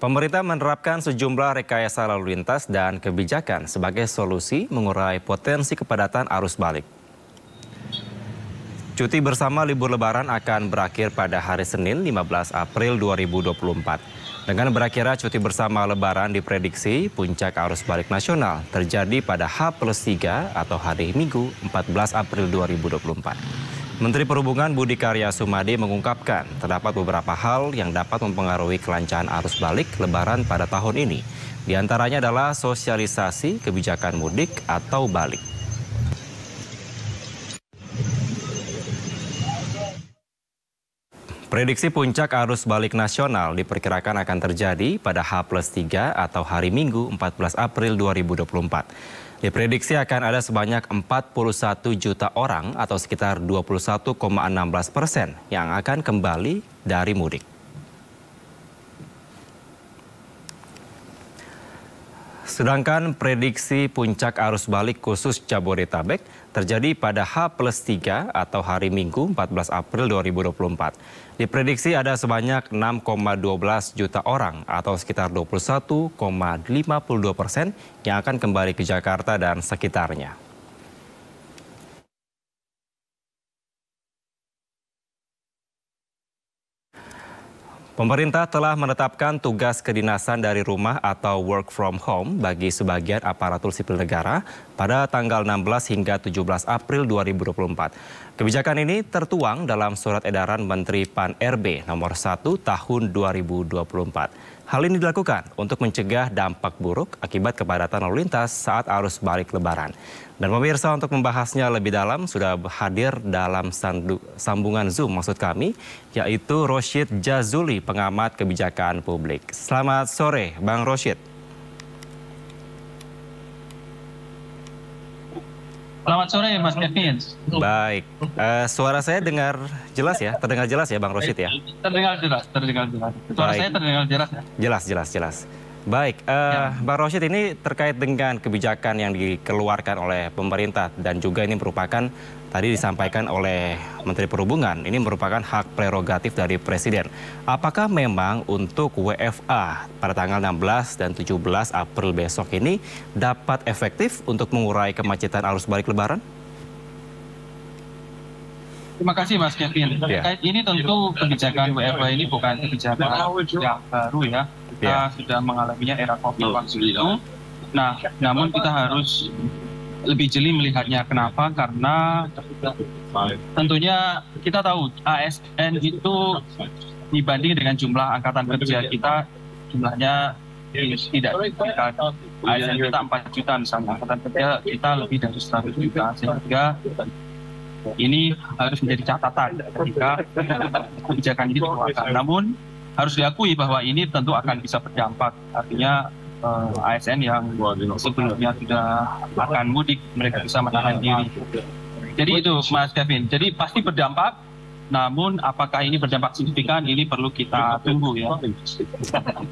Pemerintah menerapkan sejumlah rekayasa lalu lintas dan kebijakan sebagai solusi mengurai potensi kepadatan arus balik. Cuti bersama libur lebaran akan berakhir pada hari Senin 15 April 2024. Dengan berakhirnya cuti bersama lebaran diprediksi puncak arus balik nasional terjadi pada H plus 3 atau hari Minggu 14 April 2024. Menteri Perhubungan Budi Karya Sumadi mengungkapkan terdapat beberapa hal yang dapat mempengaruhi kelancaran arus balik lebaran pada tahun ini. Di antaranya adalah sosialisasi kebijakan mudik atau balik. Prediksi puncak arus balik nasional diperkirakan akan terjadi pada H plus 3 atau hari Minggu 14 April 2024. Diprediksi akan ada sebanyak 41 juta orang atau sekitar 21,16 persen yang akan kembali dari mudik. Sedangkan prediksi puncak arus balik khusus Jabodetabek terjadi pada H plus 3 atau hari Minggu 14 April 2024. Diprediksi ada sebanyak 6,12 juta orang atau sekitar 21,52 persen yang akan kembali ke Jakarta dan sekitarnya. Pemerintah telah menetapkan tugas kedinasan dari rumah atau work from home bagi sebagian aparatur sipil negara pada tanggal 16 hingga 17 April 2024. Kebijakan ini tertuang dalam surat edaran Menteri PAN RB nomor 1 tahun 2024. Hal ini dilakukan untuk mencegah dampak buruk akibat kepadatan lalu lintas saat arus balik lebaran. Dan pemirsa untuk membahasnya lebih dalam sudah hadir dalam sambungan Zoom maksud kami, yaitu Roshid Jazuli, pengamat kebijakan publik. Selamat sore, Bang Roshid. Selamat sore Mas Kevin. Baik, uh, suara saya dengar jelas ya, terdengar jelas ya Bang Rosid ya? Terdengar jelas, terdengar jelas. Suara Baik. saya terdengar jelas ya? Jelas, jelas, jelas. Baik, uh, ya. Bang Rosid ini terkait dengan kebijakan yang dikeluarkan oleh pemerintah dan juga ini merupakan tadi disampaikan oleh Menteri Perhubungan, ini merupakan hak prerogatif dari Presiden. Apakah memang untuk WFA pada tanggal 16 dan 17 April besok ini dapat efektif untuk mengurai kemacetan arus balik lebaran? Terima kasih Mas Kevin. Ya. Ini tentu kebijakan WFA ini bukan kebijakan yang baru ya. Kita ya. sudah mengalaminya era COVID waktu itu. Nah, namun kita harus lebih jeli melihatnya. Kenapa? Karena tentunya kita tahu ASN itu dibanding dengan jumlah angkatan kerja kita jumlahnya tidak kita ASN kita 4 juta misalnya angkatan kerja kita lebih dari 100 juta sehingga ini harus menjadi catatan ketika kebijakan ini dikeluarkan. Namun harus diakui bahwa ini tentu akan bisa berdampak artinya uh, eh, ASN yang sebelumnya sudah akan mudik mereka bisa menahan diri. Jadi itu Mas Kevin. Jadi pasti berdampak. Namun apakah ini berdampak signifikan ini perlu kita tunggu ya.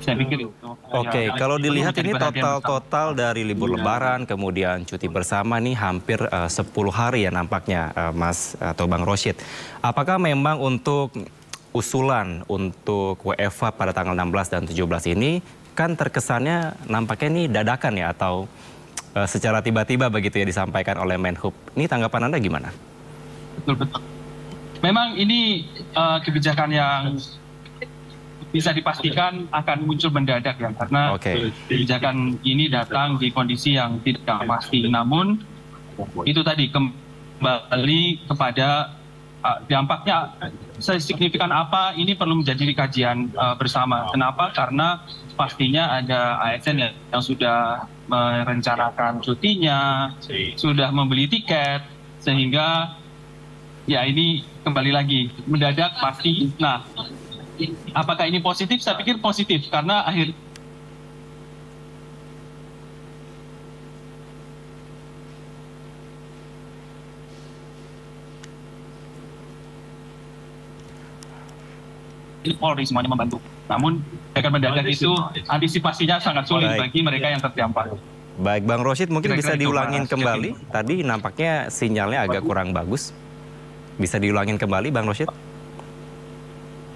Saya pikir itu. Oke, okay, ya, kalau dilihat ini total-total dari libur lebaran kemudian cuti bersama nih hampir uh, 10 hari ya nampaknya uh, Mas atau Bang Roshid. Apakah memang untuk usulan untuk WFA pada tanggal 16 dan 17 ini kan terkesannya nampaknya ini dadakan ya atau uh, secara tiba-tiba begitu ya disampaikan oleh Menhub. Ini tanggapan Anda gimana? Betul betul. Memang ini uh, kebijakan yang bisa dipastikan akan muncul mendadak ya karena okay. kebijakan ini datang di kondisi yang tidak pasti. Namun itu tadi kembali kepada uh, dampaknya sesignifikan apa ini perlu menjadi kajian uh, bersama. Kenapa? Karena pastinya ada ASN yang, yang sudah merencanakan cutinya, sudah membeli tiket, sehingga ya ini kembali lagi mendadak pasti. Nah, apakah ini positif? Saya pikir positif karena akhir Polri semuanya membantu. Namun akan mendadak itu antisipasinya sangat sulit Baik. bagi mereka yang terdampak. Baik, Bang Roshid mungkin Kira -kira bisa diulangin kembali. Tadi nampaknya sinyalnya agak kurang bagus. Bisa diulangin kembali, Bang Roshid?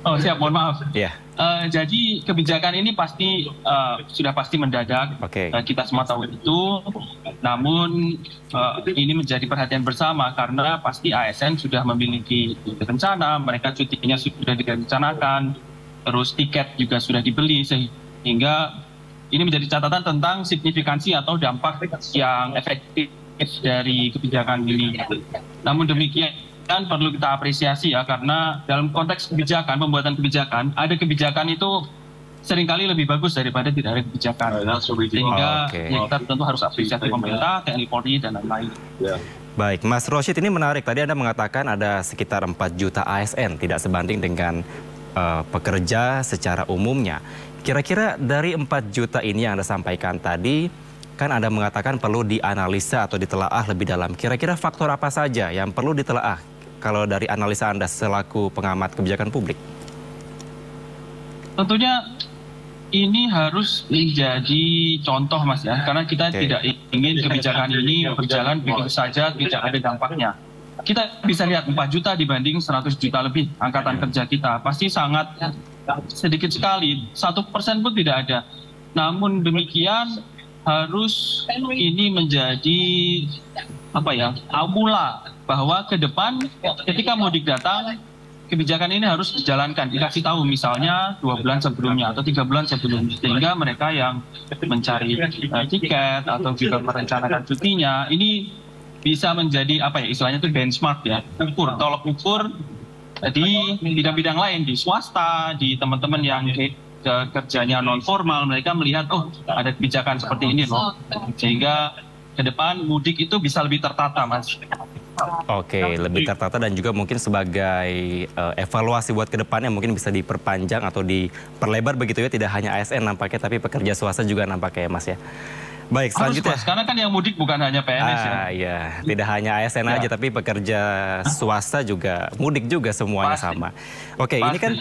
Oh siap, mohon maaf. Ya. Yeah. Uh, jadi kebijakan ini pasti uh, sudah pasti mendadak. Okay. Uh, kita semua tahu itu. Namun uh, ini menjadi perhatian bersama karena pasti ASN sudah memiliki rencana, mereka cutinya sudah direncanakan, terus tiket juga sudah dibeli sehingga ini menjadi catatan tentang signifikansi atau dampak yang efektif dari kebijakan ini. Namun demikian kan perlu kita apresiasi ya karena dalam konteks kebijakan pembuatan kebijakan ada kebijakan itu sering kali lebih bagus daripada tidak ada kebijakan sehingga oh, okay. ya kita tentu harus apresiasi pemerintah, TNI Polri dan lain-lain. Yeah. Baik, Mas Roshid ini menarik. Tadi Anda mengatakan ada sekitar 4 juta ASN tidak sebanding dengan uh, pekerja secara umumnya. Kira-kira dari 4 juta ini yang Anda sampaikan tadi, kan Anda mengatakan perlu dianalisa atau ditelaah lebih dalam. Kira-kira faktor apa saja yang perlu ditelaah kalau dari analisa Anda selaku pengamat kebijakan publik? Tentunya ini harus menjadi contoh Mas ya, karena kita okay. tidak ingin kebijakan ini berjalan begitu saja tidak ada dampaknya. Kita bisa lihat 4 juta dibanding 100 juta lebih angkatan kerja kita, pasti sangat sedikit sekali, satu persen pun tidak ada. Namun demikian harus ini menjadi apa ya amula bahwa ke depan ketika mudik datang kebijakan ini harus dijalankan dikasih tahu misalnya dua bulan sebelumnya atau tiga bulan sebelumnya sehingga mereka yang mencari uh, tiket atau juga merencanakan cutinya ini bisa menjadi apa ya istilahnya itu benchmark ya ukur tolok ukur di bidang-bidang lain di swasta di teman-teman yang kerjanya non formal mereka melihat oh ada kebijakan seperti ini loh. Sehingga ke depan mudik itu bisa lebih tertata mas Oke, lebih tertata dan juga mungkin sebagai uh, evaluasi buat ke depannya mungkin bisa diperpanjang atau diperlebar begitu ya, tidak hanya ASN nampaknya tapi pekerja swasta juga nampaknya ya Mas ya. Baik, selanjutnya. Harus, karena kan yang mudik bukan hanya PNS ya. ah, ya. Iya, tidak hanya ASN ya. aja tapi pekerja swasta juga mudik juga semuanya Pasti. sama. Oke, Pasti. ini kan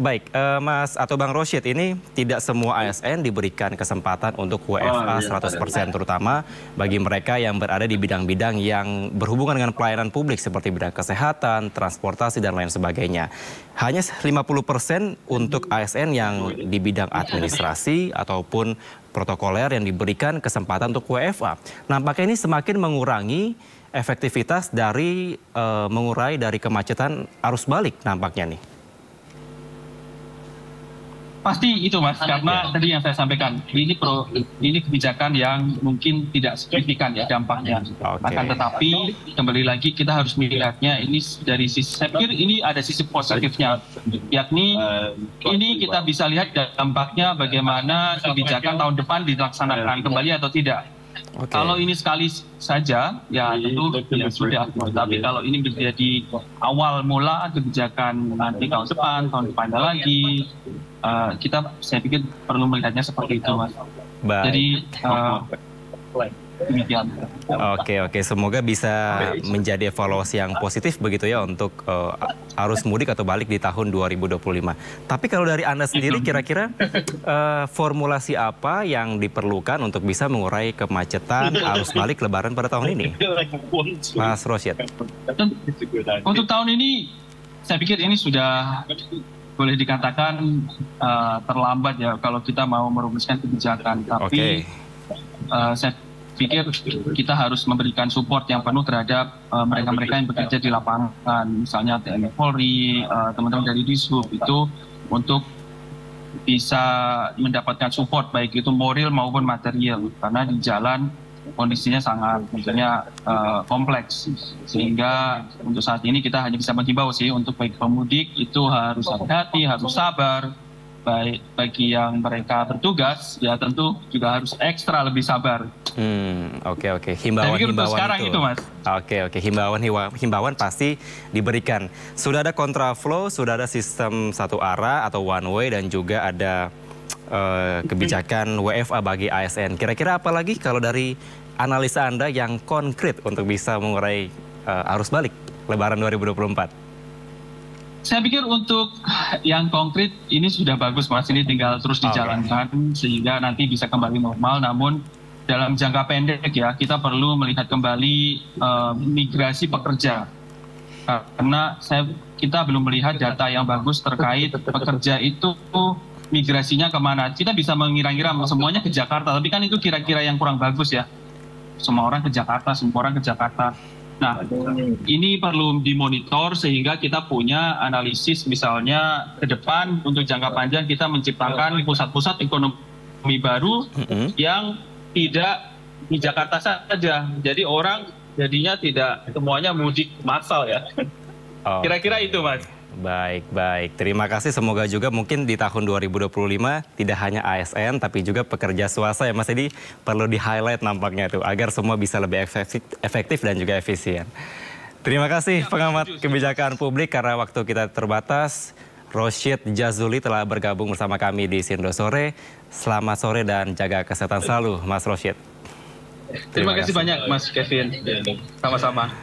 baik uh, Mas atau Bang Rosyid ini tidak semua ASN diberikan kesempatan untuk WFA oh, iya. 100% terutama bagi mereka yang berada di bidang-bidang yang berhubungan dengan pelayanan publik seperti bidang kesehatan, transportasi dan lain sebagainya. Hanya 50% untuk ASN yang di bidang administrasi ataupun protokoler yang diberikan kesempatan untuk WFA. Nampaknya ini semakin mengurangi efektivitas dari uh, mengurai dari kemacetan arus balik nampaknya nih. Pasti itu mas, karena ya. tadi yang saya sampaikan ini pro ini kebijakan yang mungkin tidak signifikan ya dampaknya. Okay. Akan tetapi kembali lagi kita harus melihatnya ini dari sisi saya pikir ini ada sisi positifnya, yakni ini kita bisa lihat dampaknya bagaimana kebijakan tahun depan dilaksanakan kembali atau tidak. Okay. Kalau ini sekali saja, ya tentu ya sudah. Tapi kalau ini menjadi awal mula kebijakan nanti tahun depan, tahun depannya lagi, uh, kita saya pikir perlu melihatnya seperti itu mas. Baik. Jadi uh, Oke oke semoga bisa menjadi evaluasi yang positif begitu ya untuk uh, arus mudik atau balik di tahun 2025. Tapi kalau dari Anda sendiri kira-kira uh, formulasi apa yang diperlukan untuk bisa mengurai kemacetan arus balik lebaran pada tahun ini? Mas Rosyid. Untuk tahun ini saya pikir ini sudah boleh dikatakan uh, terlambat ya kalau kita mau merumuskan kebijakan. Tapi okay. uh, saya pikir kita harus memberikan support yang penuh terhadap eh, mereka-mereka uh, yang bekerja di lapangan, misalnya TNI Polri, teman-teman uh, dari Dishub itu untuk bisa mendapatkan support baik itu moral maupun material karena di jalan kondisinya sangat misalnya uh, kompleks. Sehingga untuk saat ini kita hanya bisa menghimbau sih untuk baik pemudik itu harus hati-hati harus sabar baik bagi yang mereka bertugas ya tentu juga harus ekstra lebih sabar. Hmm, oke okay, oke. Okay. Himbauan himbauan sekarang itu, itu Mas. Oke okay, oke. Okay. Himbauan himbauan pasti diberikan. Sudah ada kontraflow, sudah ada sistem satu arah atau one way dan juga ada uh, kebijakan WFA bagi ASN. Kira-kira apa lagi kalau dari analisa Anda yang konkret untuk bisa mengurai uh, arus balik Lebaran 2024? Saya pikir untuk yang konkret ini sudah bagus Mas, ini tinggal terus dijalankan okay. sehingga nanti bisa kembali normal. Namun dalam jangka pendek ya kita perlu melihat kembali uh, migrasi pekerja karena saya kita belum melihat data yang bagus terkait pekerja itu migrasinya ke mana. Kita bisa mengira-ngira semuanya ke Jakarta, tapi kan itu kira-kira yang kurang bagus ya. Semua orang ke Jakarta, semua orang ke Jakarta. Nah, ini perlu dimonitor sehingga kita punya analisis misalnya ke depan untuk jangka panjang kita menciptakan pusat-pusat ekonomi baru yang tidak di Jakarta saja. Jadi orang jadinya tidak semuanya mudik massal ya. Kira-kira oh. itu, Mas. Baik, baik. Terima kasih. Semoga juga mungkin di tahun 2025 tidak hanya ASN tapi juga pekerja swasta ya Mas Edi perlu di-highlight nampaknya itu agar semua bisa lebih efektif, dan juga efisien. Terima kasih ya, pengamat kebijakan publik karena waktu kita terbatas. Roshid Jazuli telah bergabung bersama kami di Sindo Sore. Selamat sore dan jaga kesehatan selalu, Mas Roshid. Terima, Terima kasih banyak, Mas Kevin. Sama-sama.